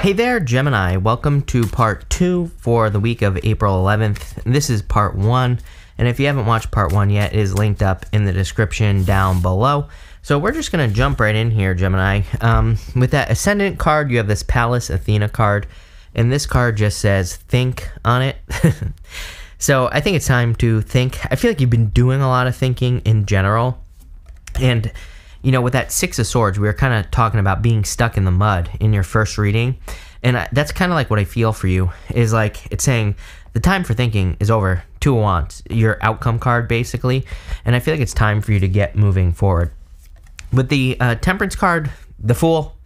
Hey there, Gemini. Welcome to part two for the week of April 11th. This is part one. And if you haven't watched part one yet, it is linked up in the description down below. So we're just going to jump right in here, Gemini. Um, with that Ascendant card, you have this Pallas Athena card. And this card just says think on it. so I think it's time to think. I feel like you've been doing a lot of thinking in general. And you know, with that Six of Swords, we were kind of talking about being stuck in the mud in your first reading. And I, that's kind of like what I feel for you is like it's saying the time for thinking is over. Two of Wands, your outcome card, basically. And I feel like it's time for you to get moving forward. With the uh, Temperance card, the Fool,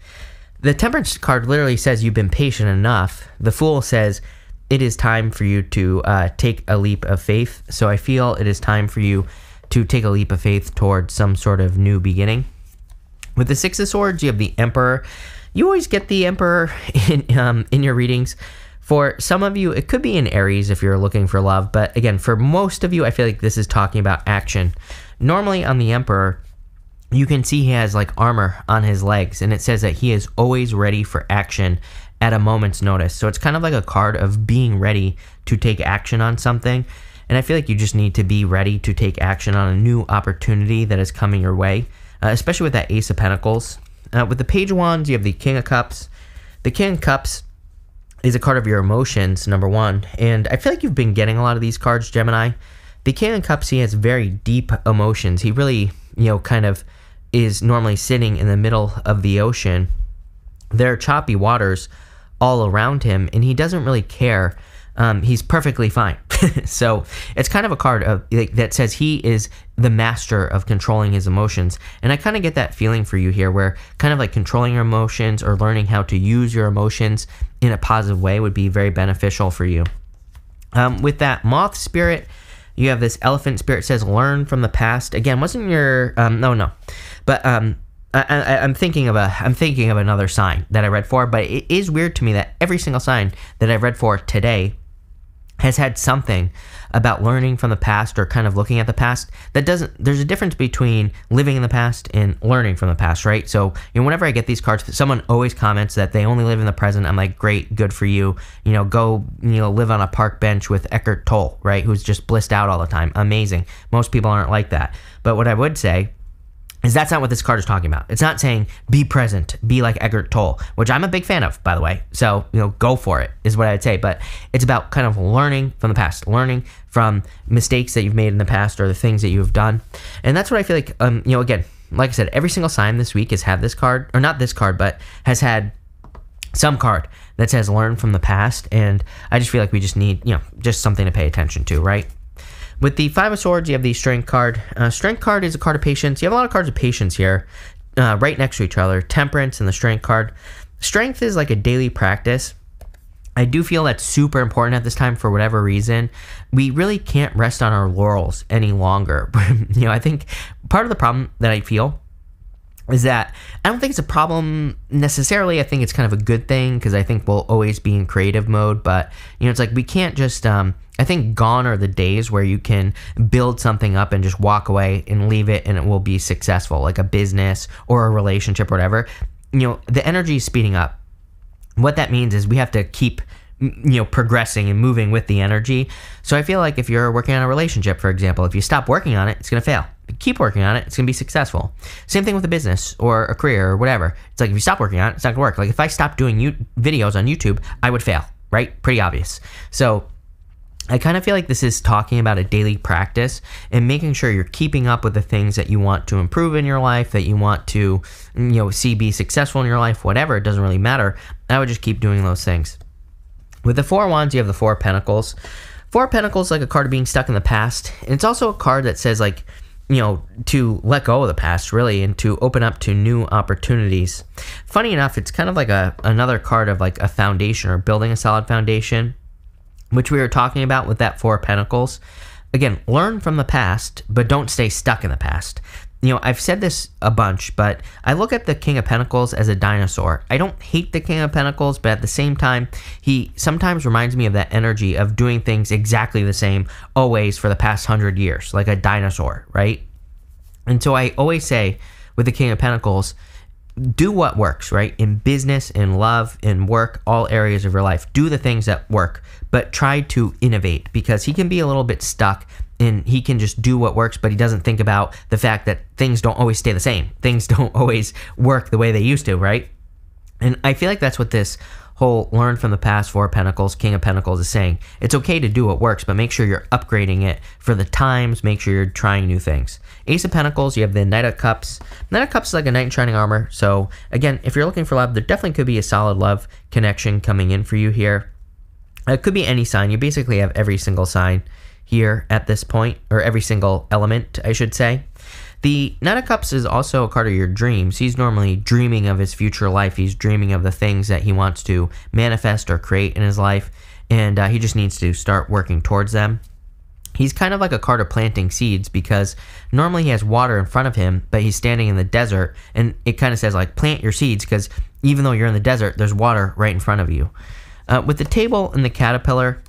the Temperance card literally says you've been patient enough. The Fool says it is time for you to uh, take a leap of faith. So I feel it is time for you to take a leap of faith towards some sort of new beginning. With the Six of Swords, you have the Emperor. You always get the Emperor in um, in your readings. For some of you, it could be in Aries if you're looking for love, but again, for most of you, I feel like this is talking about action. Normally, on the Emperor, you can see he has like armor on his legs, and it says that he is always ready for action at a moment's notice. So it's kind of like a card of being ready to take action on something. And I feel like you just need to be ready to take action on a new opportunity that is coming your way, uh, especially with that Ace of Pentacles. Uh, with the Page of Wands, you have the King of Cups. The King of Cups is a card of your emotions, number one. And I feel like you've been getting a lot of these cards, Gemini. The King of Cups, he has very deep emotions. He really, you know, kind of is normally sitting in the middle of the ocean. There are choppy waters all around him, and he doesn't really care um, he's perfectly fine. so it's kind of a card of like, that says he is the master of controlling his emotions, and I kind of get that feeling for you here, where kind of like controlling your emotions or learning how to use your emotions in a positive way would be very beneficial for you. Um, with that moth spirit, you have this elephant spirit says learn from the past. Again, wasn't your um, no no, but um, I, am thinking of a I'm thinking of another sign that I read for, but it is weird to me that every single sign that I've read for today has had something about learning from the past or kind of looking at the past that doesn't there's a difference between living in the past and learning from the past right? So you know whenever i get these cards someone always comments that they only live in the present. I'm like great good for you. You know go you know live on a park bench with eckhart tolle right who's just blissed out all the time. Amazing. Most people aren't like that. But what i would say is that's not what this card is talking about. It's not saying be present, be like Eckhart Tolle, which I'm a big fan of, by the way. So, you know, go for it is what I'd say. But it's about kind of learning from the past, learning from mistakes that you've made in the past or the things that you've done. And that's what I feel like, um, you know, again, like I said, every single sign this week has had this card, or not this card, but has had some card that says learn from the past. And I just feel like we just need, you know, just something to pay attention to, right? With the Five of Swords, you have the Strength card. Uh, strength card is a card of patience. You have a lot of cards of patience here, uh, right next to each other. Temperance and the Strength card. Strength is like a daily practice. I do feel that's super important at this time for whatever reason. We really can't rest on our laurels any longer. you know, I think part of the problem that I feel is that I don't think it's a problem necessarily. I think it's kind of a good thing because I think we'll always be in creative mode. But you know, it's like we can't just. Um, I think gone are the days where you can build something up and just walk away and leave it, and it will be successful, like a business or a relationship or whatever. You know, the energy is speeding up. What that means is we have to keep you know progressing and moving with the energy so i feel like if you're working on a relationship for example if you stop working on it it's going to fail keep working on it, it's gonna be successful. Same thing with a business or a career or whatever. It's like if you stop working on it, it's not gonna work. Like if I stopped doing you- videos on YouTube, I would fail, right? Pretty obvious. So I kind of feel like this is talking about a daily practice and making sure you're keeping up with the things that you want to improve in your life, that you want to, mm, you know, see be successful in your life, whatever. It doesn't really matter. I would just keep doing those things. With the four wands, you have the four pentacles. Four pentacles like a card of being stuck in the past. And it's also a card that says like you know, to let go of the past really and to open up to new opportunities. Funny enough, it's kind of like a another card of like a foundation or building a solid foundation, which we were talking about with that four pentacles. Again, learn from the past, but don't stay stuck in the past you know, I've said this a bunch, but I look at the King of Pentacles as a dinosaur. I don't hate the King of Pentacles, but at the same time, he sometimes reminds me of that energy of doing things exactly the same always for the past hundred years, like a dinosaur, right? And so I always say with the King of Pentacles, do what works, right? In business, in love, in work, all areas of your life. Do the things that work, but try to innovate because he can be a little bit stuck and he can just do what works, but he doesn't think about the fact that things don't always stay the same. Things don't always work the way they used to, right? And I feel like that's what this whole learn from the past four pentacles king of pentacles is saying. It's okay to do what works but make sure you're upgrading it for the times. Make sure you're trying new things. Ace of pentacles you have the knight of cups. Knight of cups is like a knight in shining armor. So again if you're looking for love there definitely could be a solid love connection coming in for you here. It could be any sign. You basically have every single sign here at this point or every single element i should say the Knight of Cups is also a card of your dreams. He's normally dreaming of his future life. He's dreaming of the things that he wants to manifest or create in his life, and uh, he just needs to start working towards them. He's kind of like a card of planting seeds because normally he has water in front of him, but he's standing in the desert, and it kind of says like plant your seeds because even though you're in the desert, there's water right in front of you. Uh, with the table and the caterpillar,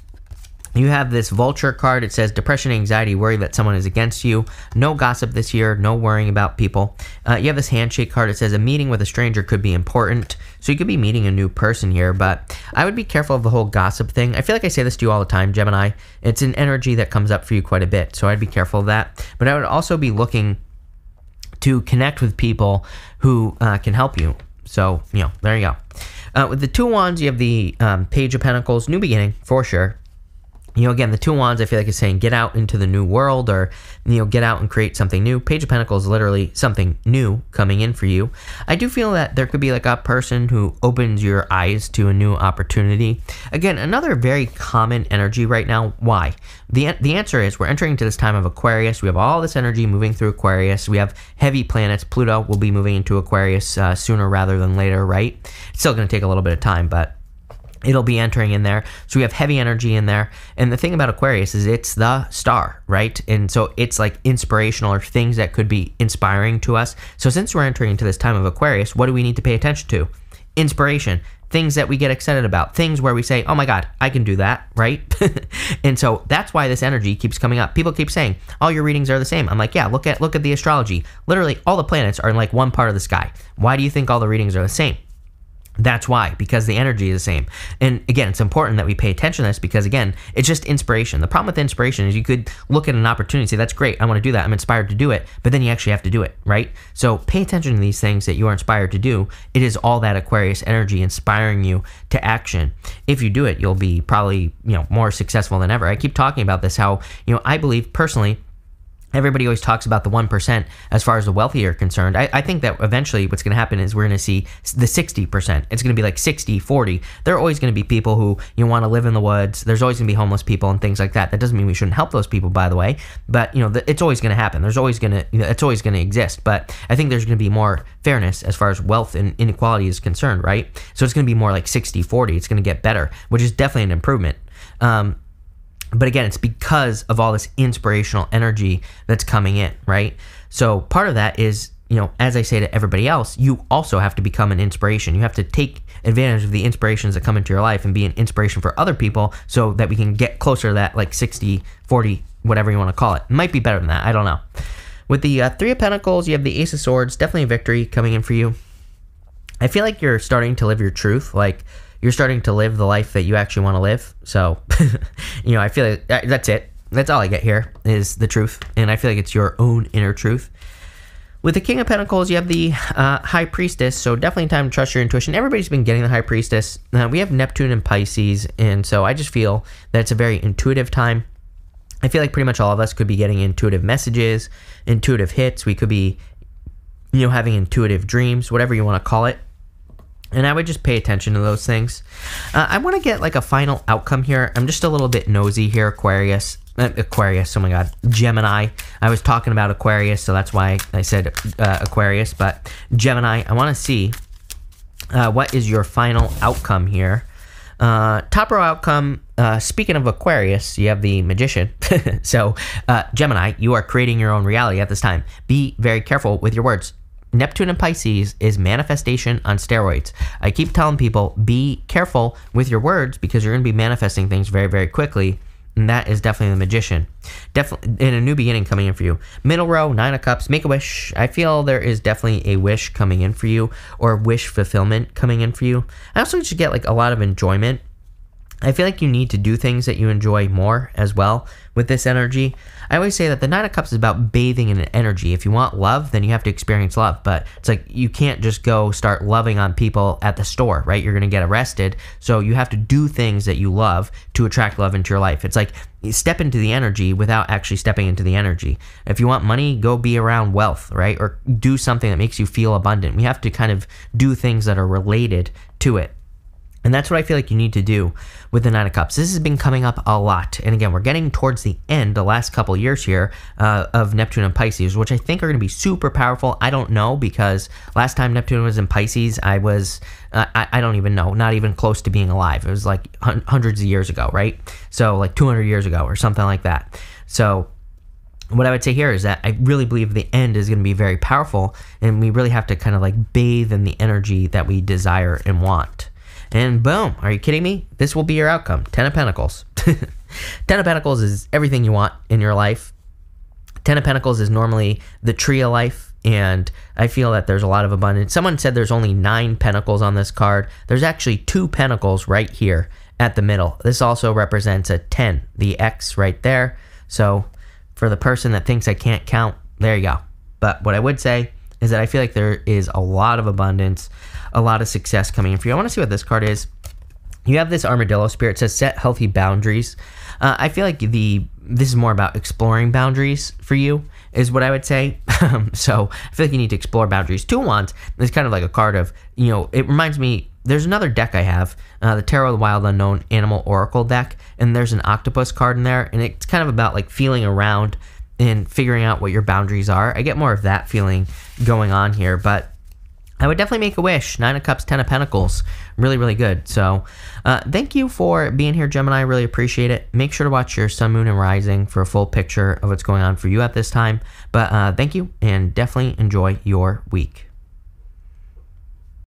you have this vulture card. It says depression, anxiety, worry that someone is against you. No gossip this year. No worrying about people. Uh, you have this handshake card. It says a meeting with a stranger could be important. So you could be meeting a new person here, but I would be careful of the whole gossip thing. I feel like I say this to you all the time, Gemini. It's an energy that comes up for you quite a bit. So I'd be careful of that. But I would also be looking to connect with people who uh, can help you. So, you know, there you go. Uh, with the two wands, you have the um, Page of Pentacles, new beginning for sure you know, again, the two wands, I feel like is saying get out into the new world or, you know, get out and create something new. Page of Pentacles literally something new coming in for you. I do feel that there could be like a person who opens your eyes to a new opportunity. Again, another very common energy right now. Why? The, the answer is we're entering into this time of Aquarius. We have all this energy moving through Aquarius. We have heavy planets. Pluto will be moving into Aquarius uh, sooner rather than later, right? It's still going to take a little bit of time, but it'll be entering in there. So we have heavy energy in there. And the thing about Aquarius is it's the star, right? And so it's like inspirational or things that could be inspiring to us. So since we're entering into this time of Aquarius, what do we need to pay attention to? Inspiration. Things that we get excited about, things where we say, oh my God, I can do that, right? and so that's why this energy keeps coming up. People keep saying, all your readings are the same. I'm like, yeah, look at look at the astrology. Literally, all the planets are in like one part of the sky. Why do you think all the readings are the same? That's why, because the energy is the same. And again, it's important that we pay attention to this because, again, it's just inspiration. The problem with inspiration is you could look at an opportunity and say, that's great, I want to do that, I'm inspired to do it, but then you actually have to do it, right? So pay attention to these things that you are inspired to do. It is all that Aquarius energy inspiring you to action. If you do it, you'll be probably, you know, more successful than ever. I keep talking about this, how, you know, I believe personally everybody always talks about the 1% as far as the wealthy are concerned. I, I think that eventually what's going to happen is we're going to see the 60%. It's going to be like 60, 40. There are always going to be people who you know, want to live in the woods. There's always going to be homeless people and things like that. That doesn't mean we shouldn't help those people, by the way. But, you know, the, it's always going to happen. There's always going to, you know, it's always going to exist. But I think there's going to be more fairness as far as wealth and inequality is concerned, right? So it's going to be more like 60, 40. It's going to get better, which is definitely an improvement. Um, but again, it's because of all this inspirational energy that's coming in, right? So part of that is, you know, as I say to everybody else, you also have to become an inspiration. You have to take advantage of the inspirations that come into your life and be an inspiration for other people so that we can get closer to that like 60, 40, whatever you want to call it. it might be better than that. I don't know. With the uh, Three of Pentacles, you have the Ace of Swords, definitely a victory coming in for you. I feel like you're starting to live your truth. Like, you're starting to live the life that you actually want to live. So, you know, I feel like that's it. That's all I get here is the truth. And I feel like it's your own inner truth. With the King of Pentacles, you have the uh, High Priestess, so definitely time to trust your intuition. Everybody's been getting the High Priestess. Uh, we have Neptune and Pisces, and so I just feel that it's a very intuitive time. I feel like pretty much all of us could be getting intuitive messages, intuitive hits. We could be, you know, having intuitive dreams, whatever you want to call it and I would just pay attention to those things. Uh, I want to get like a final outcome here. I'm just a little bit nosy here, Aquarius. Uh, Aquarius, oh my god, Gemini. I was talking about Aquarius, so that's why I said uh, Aquarius. But Gemini, I want to see uh, what is your final outcome here. Uh, top row outcome. Uh, speaking of Aquarius, you have the Magician. so Gemini, you are creating your own reality at this time. Be very careful with your words. Neptune and Pisces is manifestation on steroids. I keep telling people be careful with your words because you're going to be manifesting things very, very quickly and that is definitely the magician. Definitely in a new beginning coming in for you. Middle row, nine of cups, make a wish. I feel there is definitely a wish coming in for you, or wish fulfillment coming in for you. I also just get like a lot of enjoyment I feel like you need to do things that you enjoy more as well with this energy. I always say that the Nine of Cups is about bathing in an energy. If you want love, then you have to experience love. But it's like you can't just go start loving on people at the store, right? You're going to get arrested. So you have to do things that you love to attract love into your life. It's like step into the energy without actually stepping into the energy. If you want money, go be around wealth, right? Or do something that makes you feel abundant. We have to kind of do things that are related to it. And that's what I feel like you need to do with the Nine of Cups. This has been coming up a lot. And again, we're getting towards the end, the last couple years here, uh, of Neptune and Pisces, which I think are going to be super powerful. I don't know because last time Neptune was in Pisces, I was, uh, I, I, don't even know, not even close to being alive. It was like hundreds of years ago, right? So like 200 years ago or something like that. So what I would say here is that I really believe the end is going to be very powerful, and we really have to kind of like bathe in the energy that we desire and want. And boom, are you kidding me? This will be your outcome. Ten of Pentacles. Ten of Pentacles is everything you want in your life. Ten of Pentacles is normally the tree of life, and I feel that there's a lot of abundance. Someone said there's only nine pentacles on this card. There's actually two pentacles right here at the middle. This also represents a 10, the X right there. So for the person that thinks I can't count, there you go. But what I would say is that I feel like there is a lot of abundance a lot of success coming in for you. I want to see what this card is. You have this armadillo spirit. It says set healthy boundaries. Uh, I feel like the this is more about exploring boundaries for you is what I would say. so I feel like you need to explore boundaries. Two wands is kind of like a card of you know. It reminds me. There's another deck I have, uh, the Tarot of the Wild Unknown Animal Oracle deck, and there's an octopus card in there, and it's kind of about like feeling around and figuring out what your boundaries are. I get more of that feeling going on here, but I would definitely make a wish. Nine of Cups, Ten of Pentacles. Really, really good. So, uh, thank you for being here, Gemini. I really appreciate it. Make sure to watch your Sun, Moon, and Rising for a full picture of what's going on for you at this time. But uh, thank you, and definitely enjoy your week.